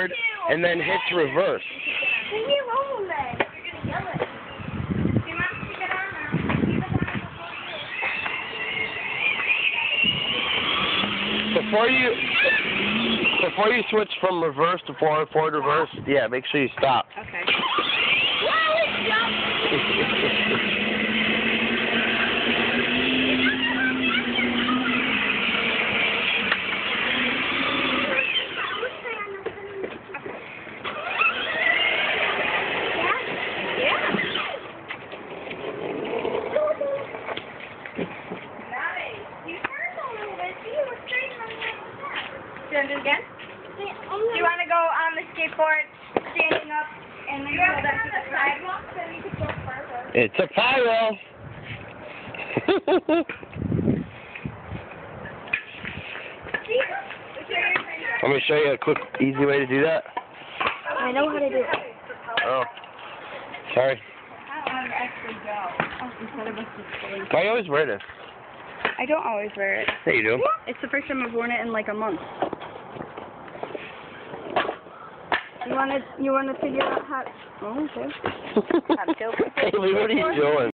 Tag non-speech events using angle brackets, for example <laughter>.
forward and then hits reverse. Leave me alone then. You're gonna yell it. He wants to get on now. He was on before you. Before you before you switch from reverse to forward, forward, reverse, yeah, make sure you stop. Okay. <laughs> you want to do it again? Do you want to go on the skateboard, standing up, and then go down to the sidewalk? Then you could go further. It's a pyro. <laughs> Let me show you a quick, easy way to do that. I know how to do it. Oh, sorry. Instead of us just pulling. Why you always wear this? I don't always wear it. Yeah, you do. It's the first time I've worn it in like a month. You wanna you wanna figure out how? Oh, okay. <laughs> hey, are you doing?